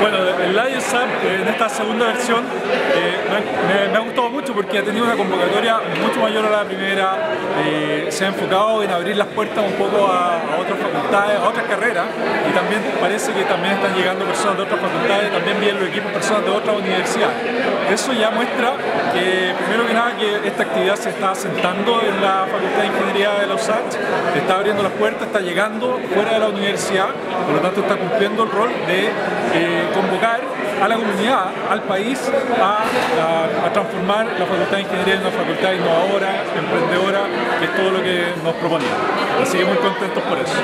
El Lions Up en esta segunda versión eh, me, ha gustado mucho porque ha tenido una convocatoria mucho mayor a la primera, eh, se ha enfocado en abrir las puertas un poco a, otras facultades, a otras carreras y también parece que también están llegando personas de otras facultades, también vienen los equipos personas de otras universidades. Eso ya muestra que primero que nada que esta actividad se está asentando en la Facultad de Ingeniería de la USACH, está abriendo las puertas, está llegando fuera de la universidad, por lo tanto está cumpliendo el rol de eh, convocar a la comunidad, al país, a, transformar la Facultad de Ingeniería en una facultad innovadora, emprendedora, que es todo lo que nos proponía. Así que muy contentos por eso.